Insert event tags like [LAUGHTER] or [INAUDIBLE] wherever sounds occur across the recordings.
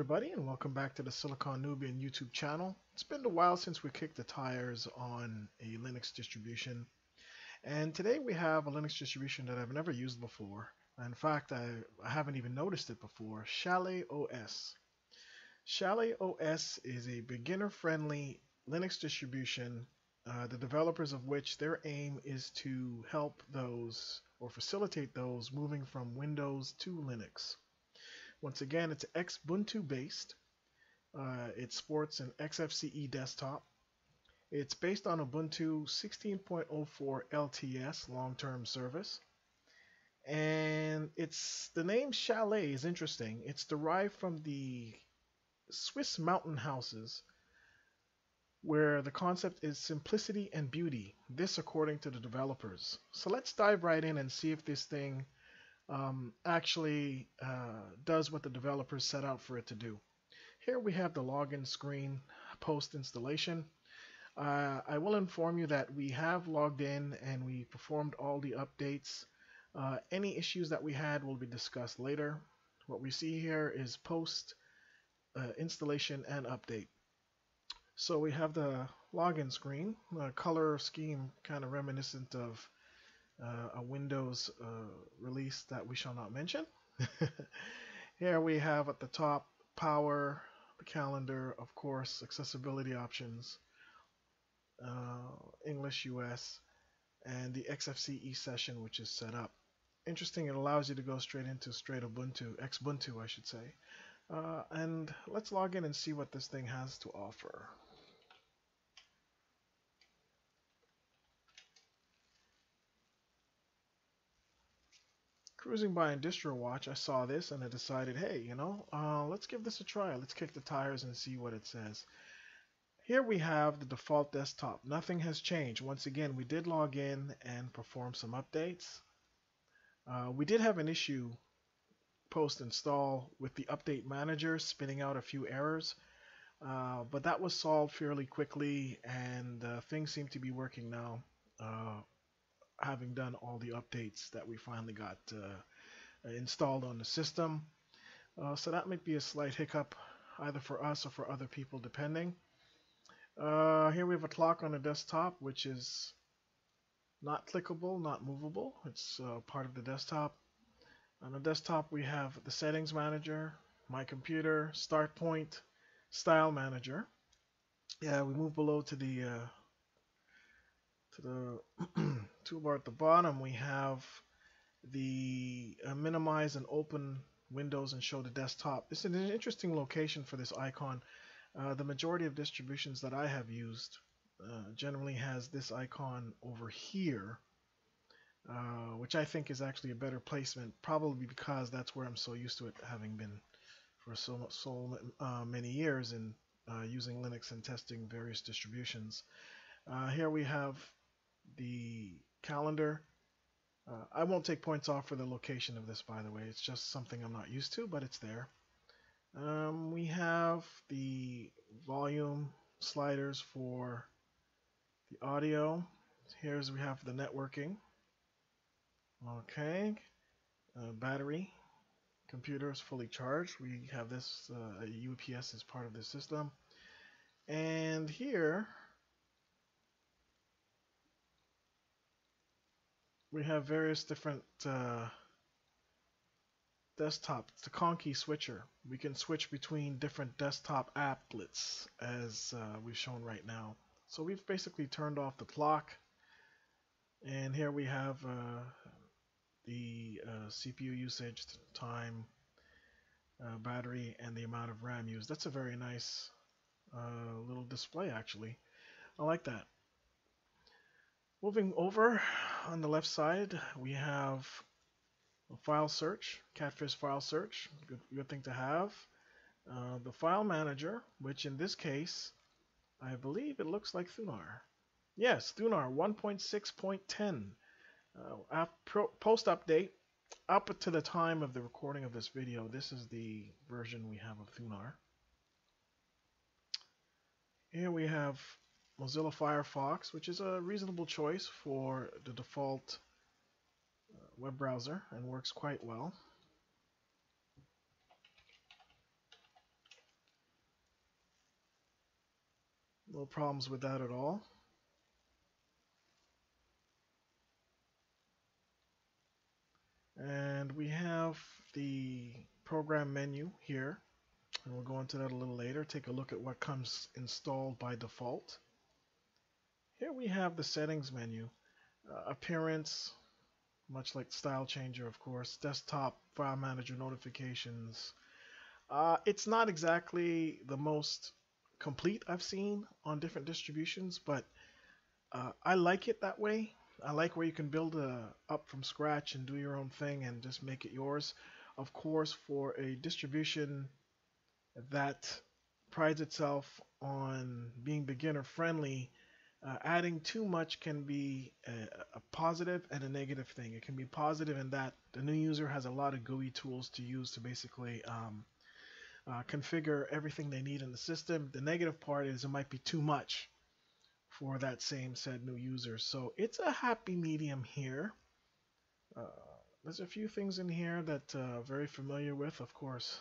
everybody, and welcome back to the Silicon Nubian YouTube channel. It's been a while since we kicked the tires on a Linux distribution, and today we have a Linux distribution that I've never used before. In fact, I, I haven't even noticed it before, Chalet OS. Chalet OS is a beginner-friendly Linux distribution, uh, the developers of which their aim is to help those or facilitate those moving from Windows to Linux. Once again, it's Xubuntu based. Uh, it sports an XFCE desktop. It's based on Ubuntu 16.04 LTS long-term service. And it's the name Chalet is interesting. It's derived from the Swiss mountain houses where the concept is simplicity and beauty. This according to the developers. So let's dive right in and see if this thing um, actually uh, does what the developers set out for it to do. Here we have the login screen post installation. Uh, I will inform you that we have logged in and we performed all the updates. Uh, any issues that we had will be discussed later. What we see here is post uh, installation and update. So we have the login screen, the color scheme kind of reminiscent of a Windows uh, release that we shall not mention. [LAUGHS] Here we have at the top power, the calendar, of course, accessibility options, uh, English US, and the XFCE session which is set up. Interesting, it allows you to go straight into straight Ubuntu, Xubuntu I should say. Uh, and let's log in and see what this thing has to offer. Cruising by in DistroWatch, I saw this and I decided, hey, you know, uh, let's give this a try. Let's kick the tires and see what it says. Here we have the default desktop. Nothing has changed. Once again, we did log in and perform some updates. Uh, we did have an issue post-install with the update manager spinning out a few errors. Uh, but that was solved fairly quickly and uh, things seem to be working now uh, having done all the updates that we finally got uh, installed on the system. Uh, so that might be a slight hiccup either for us or for other people depending. Uh, here we have a clock on the desktop which is not clickable, not movable. It's uh, part of the desktop. On the desktop we have the settings manager, my computer, start point, style manager. Yeah, we move below to the uh, to the [CLEARS THROAT] toolbar at the bottom, we have the uh, minimize and open windows and show the desktop. This is an interesting location for this icon. Uh, the majority of distributions that I have used uh, generally has this icon over here, uh, which I think is actually a better placement, probably because that's where I'm so used to it, having been for so, so uh, many years in uh, using Linux and testing various distributions. here we have the calendar. Uh, I won't take points off for the location of this, by the way. It's just something I'm not used to, but it's there. Um, we have the volume sliders for the audio. Here's we have the networking. Okay, uh, battery. Computer is fully charged. We have this uh, UPS as part of the system. And here we have various different uh, desktops. The Conky switcher. We can switch between different desktop applets as uh, we've shown right now. So we've basically turned off the clock. And here we have uh, the uh, CPU usage, time, uh, battery, and the amount of RAM used. That's a very nice uh, little display actually. I like that. Moving over on the left side, we have a file search, Catfish file search, good, good thing to have. Uh, the file manager, which in this case, I believe it looks like Thunar. Yes, Thunar 1.6.10. Uh, post update, up to the time of the recording of this video, this is the version we have of Thunar. Here we have Mozilla Firefox, which is a reasonable choice for the default uh, web browser and works quite well. No problems with that at all. And we have the program menu here, and we'll go into that a little later, take a look at what comes installed by default. Here we have the settings menu. Uh, appearance, much like style changer, of course. Desktop, file manager, notifications. Uh, it's not exactly the most complete I've seen on different distributions, but uh, I like it that way. I like where you can build a, up from scratch and do your own thing and just make it yours. Of course, for a distribution that prides itself on being beginner friendly, uh, adding too much can be a, a, positive and a negative thing. It can be positive in that the new user has a lot of GUI tools to use to basically um, uh, configure everything they need in the system. The negative part is it might be too much for that same said new user. So it's a happy medium here. Uh, there's a few things in here that uh, very familiar with, of course.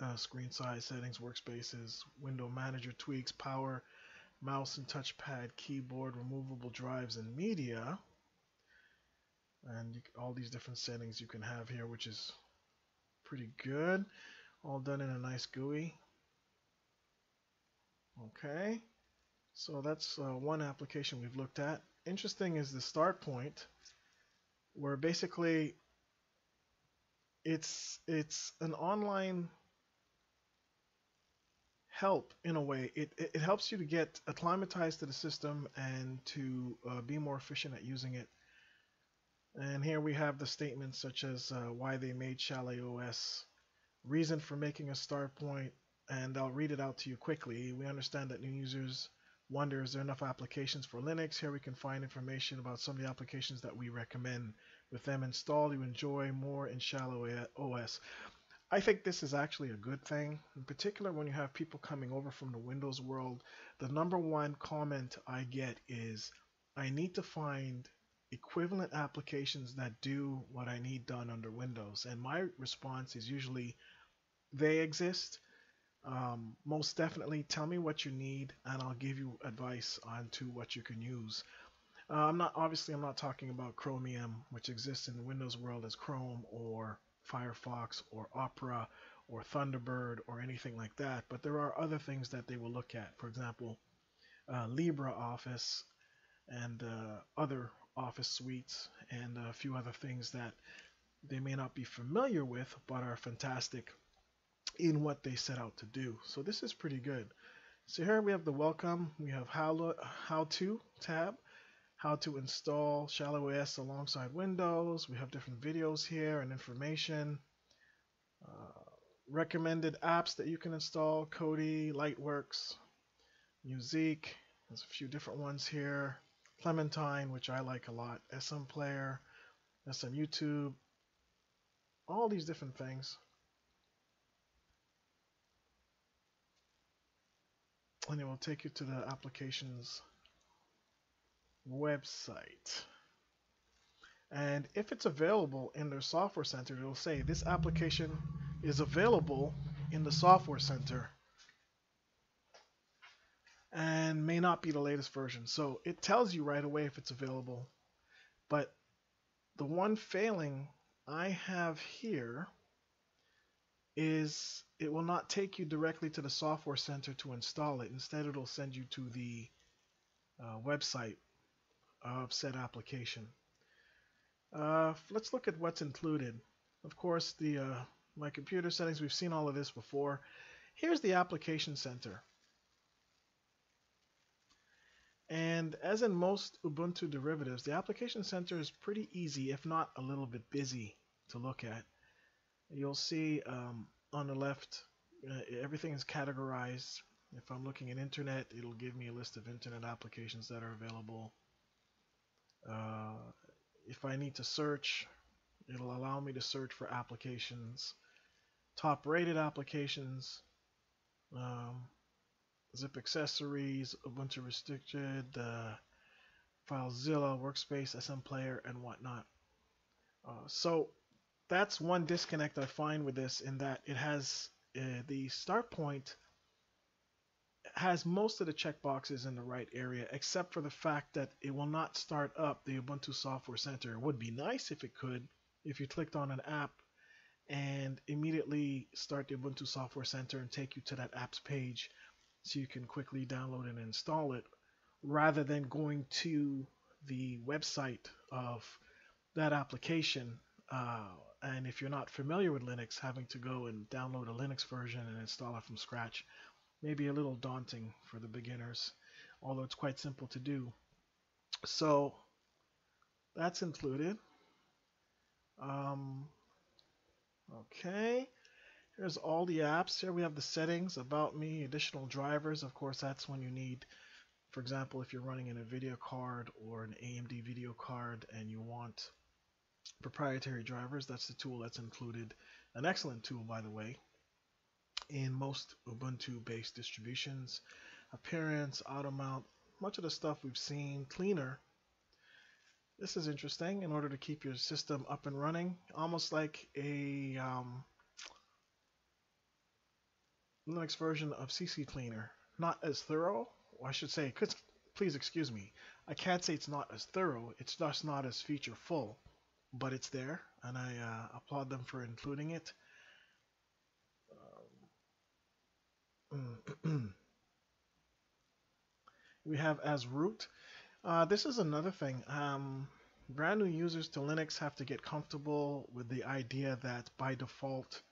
Uh, screen size settings, workspaces, window manager tweaks, power, mouse and touchpad, keyboard, removable drives, and media. And you, all these different settings you can have here, which is pretty good. All done in a nice GUI. Okay, so that's uh, one application we've looked at. Interesting is the start point, where basically it's it's an online help in a way. It, it, it, helps you to get acclimatized to the system and to uh, be more efficient at using it. And here we have the statements such as uh, why they made Chalet OS, reason for making a start point, and I'll read it out to you quickly. We understand that new users wonder is there enough applications for Linux? Here we can find information about some of the applications that we recommend. With them installed, you enjoy more in Chalet OS. I think this is actually a good thing, in particular when you have people coming over from the Windows world. The number one comment I get is I need to find equivalent applications that do what I need done under Windows. And my response is usually they exist. Um, most definitely tell me what you need and I'll give you advice on to what you can use. Uh, I'm not obviously I'm not talking about Chromium, which exists in the Windows world as Chrome or Firefox or Opera or Thunderbird or anything like that. But there are other things that they will look at. For example, uh, LibreOffice and uh, other Office suites and a few other things that they may not be familiar with but are fantastic in what they set out to do. So this is pretty good. So here we have the welcome. We have how, how to tab how to install Chalet OS alongside Windows. We have different videos here and information. Uh, recommended apps that you can install, Kodi, Lightworks, Musique. There's a few different ones here. Clementine, which I like a lot, SM Player, SM YouTube, all these different things. And it will take you to the applications website. And if it's available in their software center, it'll say this application is available in the software center and may not be the latest version. So it tells you right away if it's available. But the one failing I have here is it will not take you directly to the software center to install it. Instead, it'll send you to the uh, website of said application. Uh, let's look at what's included. Of course, the uh, my computer settings, we've seen all of this before. Here's the application center. And as in most Ubuntu derivatives, the application center is pretty easy, if not a little bit busy to look at. You'll see um, on the left, uh, everything is categorized. If I'm looking at internet, it'll give me a list of internet applications that are available. Uh, if I need to search, it'll allow me to search for applications, top rated applications, um, zip accessories, Ubuntu restricted, uh, FileZilla, Workspace, SM Player, and whatnot. Uh, so that's one disconnect I find with this in that it has uh, the start point has most of the checkboxes in the right area, except for the fact that it will not start up the Ubuntu Software Center. It would be nice if it could, if you clicked on an app and immediately start the Ubuntu Software Center and take you to that apps page so you can quickly download and install it rather than going to the website of that application. Uh, and if you're not familiar with Linux, having to go and download a Linux version and install it from scratch may be a little daunting for the beginners, although it's quite simple to do. So that's included. Um, okay. Here's all the apps. Here we have the settings, about me, additional drivers. Of course, that's when you need, for example, if you're running an Nvidia card or an AMD video card and you want proprietary drivers, that's the tool that's included. An excellent tool, by the way, in most Ubuntu-based distributions. Appearance, auto mount, much of the stuff we've seen. Cleaner. This is interesting in order to keep your system up and running, almost like a um, Linux version of CC Cleaner. Not as thorough, or I should say, please excuse me. I can't say it's not as thorough. It's just not as feature full, but it's there, and I uh, applaud them for including it. [CLEARS THROAT] we have as root. Uh, this is another thing. Um, brand new users to Linux have to get comfortable with the idea that by default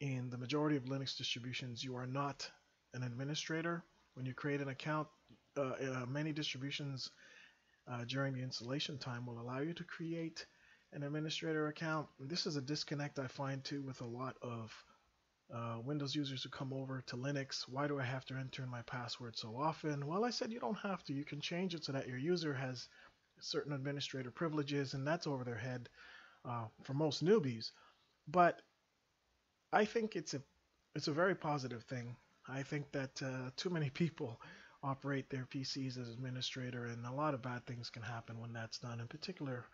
in the majority of Linux distributions, you are not an administrator. When you create an account, uh, uh, many distributions uh, during the installation time will allow you to create an administrator account. This is a disconnect I find too with a lot of uh, Windows users who come over to Linux. Why do I have to enter in my password so often? Well, I said you don't have to. You can change it so that your user has certain administrator privileges, and that's over their head uh, for most newbies. But I think it's a it's a very positive thing. I think that uh, too many people [LAUGHS] operate their PCs as administrator, and a lot of bad things can happen when that's done. In particular,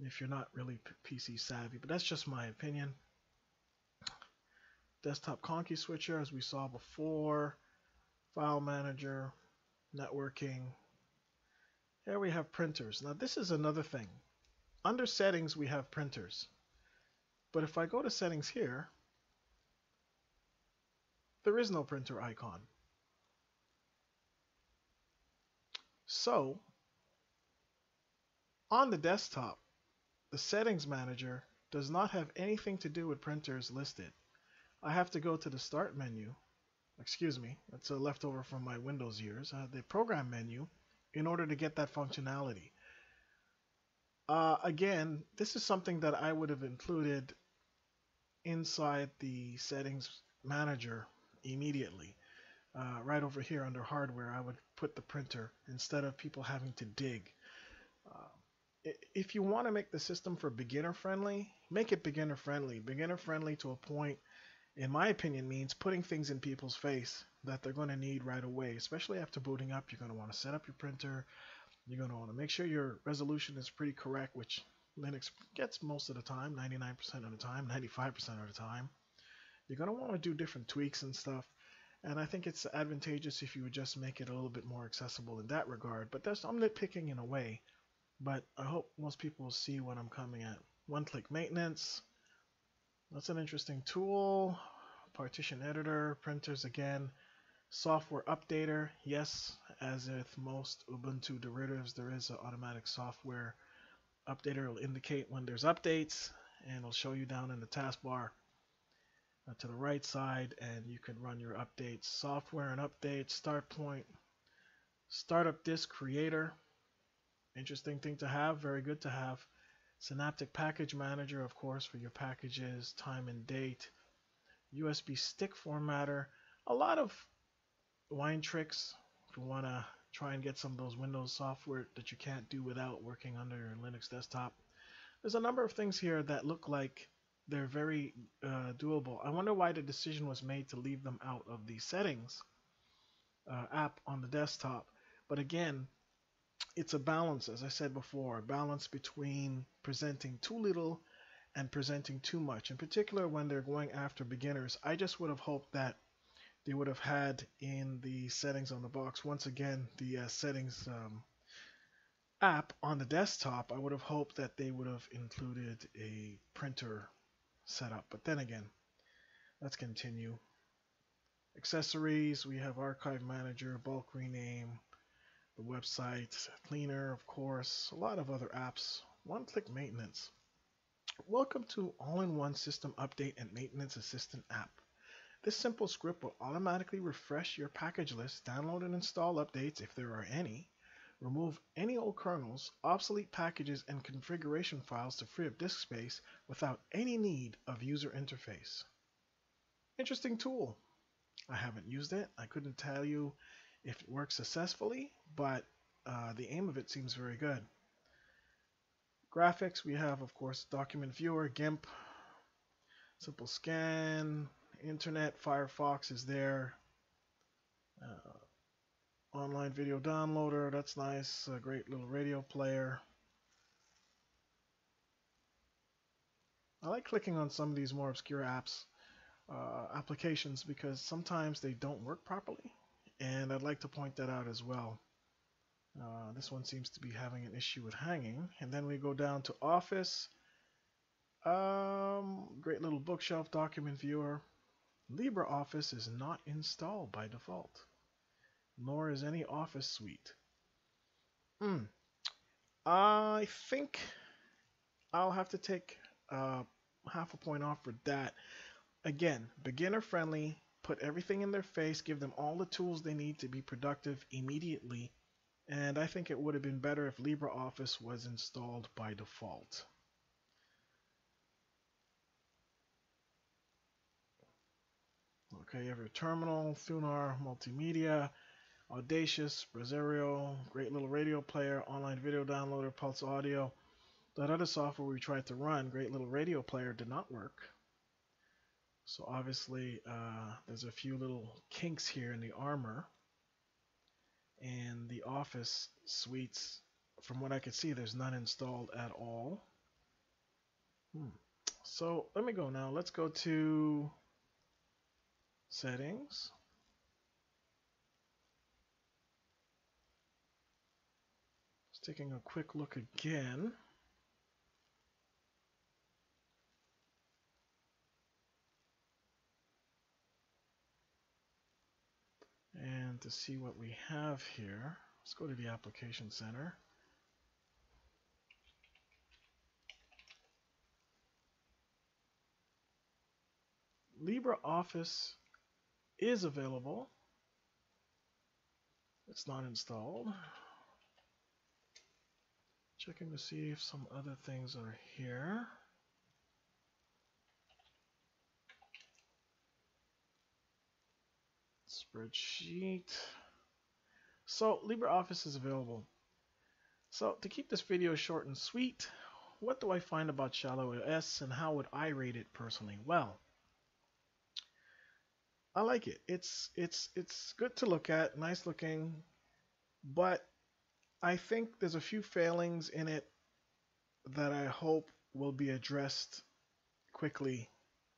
if you're not really PC savvy. But that's just my opinion. Desktop Conky switcher, as we saw before. File manager, networking. Here we have printers. Now this is another thing. Under settings, we have printers. But if I go to settings here, there is no printer icon. So, on the desktop, the settings manager does not have anything to do with printers listed. I have to go to the start menu, excuse me, that's a leftover from my Windows years, uh, the program menu, in order to get that functionality. Uh, again, this is something that I would have included inside the settings manager immediately. Uh, right over here under hardware, I would put the printer instead of people having to dig. Uh, if you want to make the system for beginner friendly, make it beginner friendly. Beginner friendly to a point, in my opinion, means putting things in people's face that they're going to need right away, especially after booting up. You're going to want to set up your printer. You're going to want to make sure your resolution is pretty correct, which Linux gets most of the time, 99% of the time, 95% of the time you're going to want to do different tweaks and stuff. And I think it's advantageous if you would just make it a little bit more accessible in that regard. But that's I'm nitpicking in a way. But I hope most people will see what I'm coming at. One-click maintenance. That's an interesting tool. Partition editor, printers again. Software updater. Yes, as with most Ubuntu derivatives, there is an automatic software updater. It'll indicate when there's updates and it'll show you down in the taskbar uh, to the right side and you can run your updates software and updates start point startup disk creator interesting thing to have very good to have synaptic package manager of course for your packages time and date USB stick formatter a lot of Winetricks if you want to try and get some of those Windows software that you can't do without working under your Linux desktop there's a number of things here that look like they're very uh, doable. I wonder why the decision was made to leave them out of the settings uh, app on the desktop. But again, it's a balance, as I said before, a balance between presenting too little and presenting too much. In particular, when they're going after beginners, I just would have hoped that they would have had in the settings on the box. Once again, the uh, settings um, app on the desktop, I would have hoped that they would have included a printer setup. But then again, let's continue. Accessories, we have Archive Manager, Bulk Rename, website, Cleaner, of course, a lot of other apps. One-click maintenance. Welcome to All-in-One System Update and Maintenance Assistant app. This simple script will automatically refresh your package list, download and install updates if there are any, remove any old kernels, obsolete packages, and configuration files to free up disk space without any need of user interface. Interesting tool. I haven't used it. I couldn't tell you if it works successfully, but uh, the aim of it seems very good. Graphics, we have, of course, Document Viewer, GIMP, Simple Scan, internet, Firefox is there. Uh, online video downloader, that's nice. A great little radio player. I like clicking on some of these more obscure apps, uh, applications, because sometimes they don't work properly. And I'd like to point that out as well. Uh, this one seems to be having an issue with hanging. And then we go down to Office. Um, great little bookshelf document viewer. LibreOffice is not installed by default, nor is any Office suite. Hmm. I think I'll have to take uh, half a point off for that. Again, beginner friendly, put everything in their face, give them all the tools they need to be productive immediately. And I think it would have been better if LibreOffice was installed by default. Okay, you have your terminal, Thunar, multimedia, Audacious, Brasero, great little radio player, online video downloader, Pulse Audio. That other software we tried to run, great little radio player, did not work. So obviously uh, there's a few little kinks here in the armor. And the Office suites, from what I could see, there's none installed at all. Hmm. So let me go now. Let's go to settings. Just taking a quick look again. And to see what we have here, let's go to the Application Center. LibreOffice is available. It's not installed. Checking to see if some other things are here. Spreadsheet. So LibreOffice is available. So to keep this video short and sweet, what do I find about Chalet OS and how would I rate it personally? Well, I like it. It's it's it's good to look at, nice looking, but I think there's a few failings in it that I hope will be addressed quickly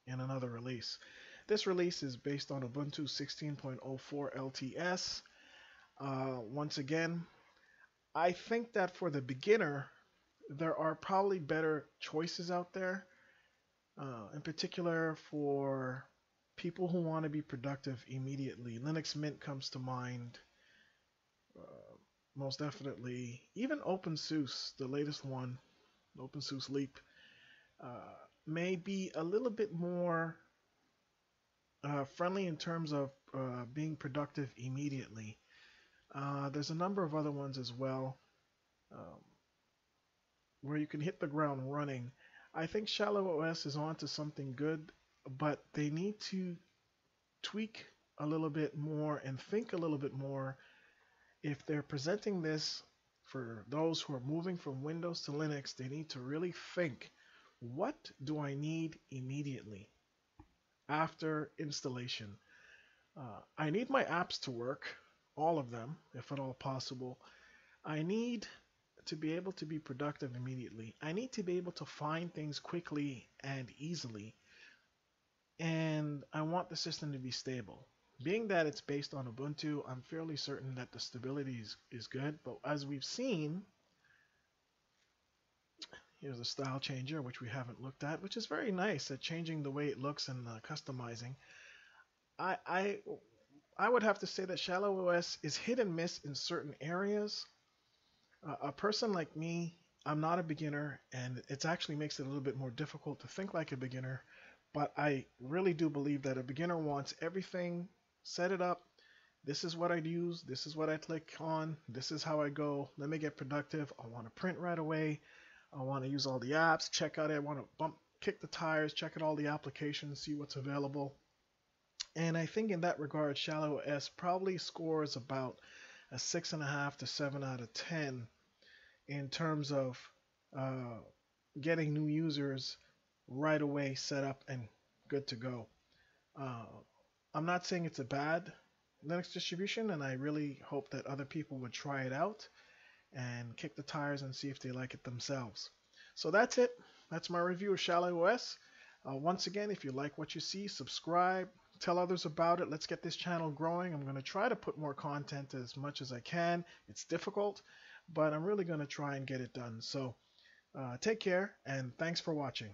in another release. This release is based on Ubuntu 16.04 LTS. Uh, once again, I think that for the beginner, there are probably better choices out there. Uh, in particular, for people who want to be productive immediately. Linux Mint comes to mind. Uh, most definitely. Even OpenSUSE, the latest one, OpenSUSE Leap, uh, may be a little bit more uh, friendly in terms of uh, being productive immediately. Uh, there's a number of other ones as well um, where you can hit the ground running. I think Chalet OS is onto something good but they need to tweak a little bit more and think a little bit more if they're presenting this for those who are moving from Windows to Linux, they need to really think what do I need immediately after installation? Uh, I need my apps to work, all of them, if at all possible. I need to be able to be productive immediately. I need to be able to find things quickly and easily and I want the system to be stable. being that it's based on Ubuntu, I'm fairly certain that the stability is, is good. But as we've seen, here's a style changer, which we haven't looked at, which is very nice at changing the way it looks and uh, customizing. I, I, I would have to say that Chalet OS is hit and miss in certain areas. Uh, a person like me, I'm not a beginner, and it actually makes it a little bit more difficult to think like a beginner. But I really do believe that a beginner wants everything set it up. This is what I'd use. This is what I click on. This is how I go. Let me get productive. I want to print right away. I want to use all the apps, check out it. I want to bump, kick the tires, check out all the applications, see what's available. And I think in that regard, Chalet OS probably scores about a six and a half to seven out of ten in terms of uh, getting new users right away set up and good to go. Uh, I'm not saying it's a bad Linux distribution, and I really hope that other people would try it out and kick the tires and see if they like it themselves. So that's it. That's my review of Chalet OS. Uh, once again, if you like what you see, subscribe, tell others about it. Let's get this channel growing. I'm going to try to put more content as much as I can. It's difficult, but I'm really going to try and get it done. So uh, take care, and thanks for watching.